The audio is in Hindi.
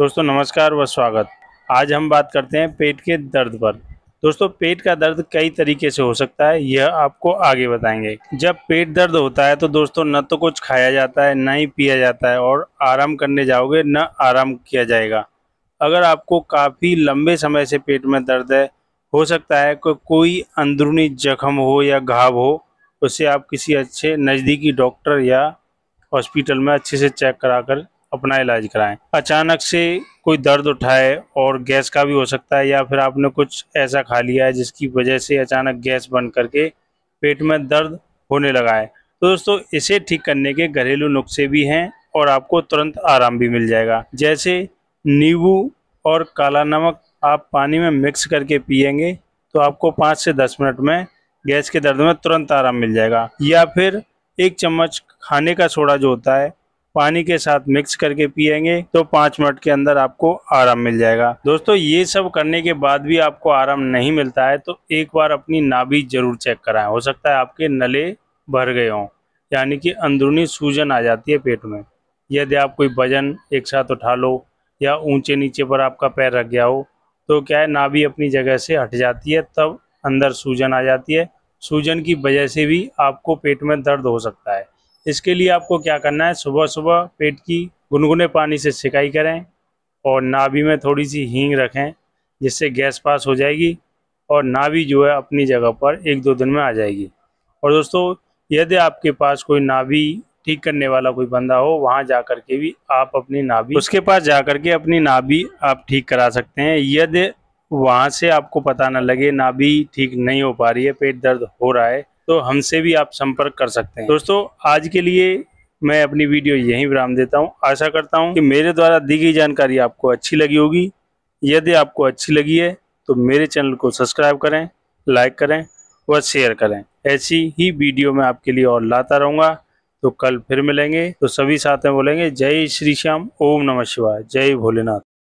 दोस्तों, नमस्कार व स्वागत। आज हम बात करते हैं पेट के दर्द पर। दोस्तों, पेट का दर्द कई तरीके से हो सकता है, यह आपको आगे बताएँगे। जब पेट दर्द होता है तो दोस्तों, न तो कुछ खाया जाता है, न ही पिया जाता है, और आराम करने जाओगे, न आराम किया जाएगा। अगर आपको काफ़ी लंबे समय से पेट में दर्द है, हो सकता है कि कोई अंदरूनी जख्म हो या घाव हो, उसे आप किसी अच्छे नज़दीकी डॉक्टर या हॉस्पिटल में अच्छे से चेक कराकर अपना इलाज कराएँ। अचानक से कोई दर्द उठाए और गैस का भी हो सकता है या फिर आपने कुछ ऐसा खा लिया है जिसकी वजह से अचानक गैस बन करके पेट में दर्द होने लगा है। तो दोस्तों, इसे ठीक करने के घरेलू नुस्खे भी हैं और आपको तुरंत आराम भी मिल जाएगा। जैसे नींबू और काला नमक आप पानी में मिक्स करके पियेंगे तो आपको पाँच से दस मिनट में गैस के दर्द में तुरंत आराम मिल जाएगा। या फिर एक चम्मच खाने का सोडा जो होता है पानी के साथ मिक्स करके पियेंगे तो पाँच मिनट के अंदर आपको आराम मिल जाएगा। दोस्तों, ये सब करने के बाद भी आपको आराम नहीं मिलता है तो एक बार अपनी नाभि ज़रूर चेक कराएँ। हो सकता है आपके नले भर गए हों, यानी कि अंदरूनी सूजन आ जाती है पेट में। यदि आप कोई वज़न एक साथ उठा लो या ऊँचे नीचे पर आपका पैर रख गया हो तो क्या है, नाभि अपनी जगह से हट जाती है, तब अंदर सूजन आ जाती है। सूजन की वजह से भी आपको पेट में दर्द हो सकता है। इसके लिए आपको क्या करना है? सुबह सुबह पेट की गुनगुने पानी से सिकाई करें और नाभि में थोड़ी सी हींग रखें, जिससे गैस पास हो जाएगी और नाभि जो है अपनी जगह पर एक दो दिन में आ जाएगी। और दोस्तों, यदि आपके पास कोई नाभि ठीक करने वाला कोई बंदा हो, वहाँ जा कर के भी आप अपनी नाभि, उसके पास जा कर के अपनी नाभि आप ठीक करा सकते हैं। यदि वहाँ से आपको पता ना लगे नाभि ठीक नहीं हो पा रही है, पेट दर्द हो रहा है तो हमसे भी आप संपर्क कर सकते हैं। दोस्तों, आज के लिए मैं अपनी वीडियो यहीं विराम देता हूँ। आशा करता हूँ कि मेरे द्वारा दी गई जानकारी आपको अच्छी लगी होगी। यदि आपको अच्छी लगी है तो मेरे चैनल को सब्सक्राइब करें, लाइक करें व शेयर करें। ऐसी ही वीडियो मैं आपके लिए और लाता रहूँगा। तो कल फिर मिलेंगे। तो सभी साथ में बोलेंगे, जय श्री श्याम, ओम नमः शिवाय, जय भोलेनाथ।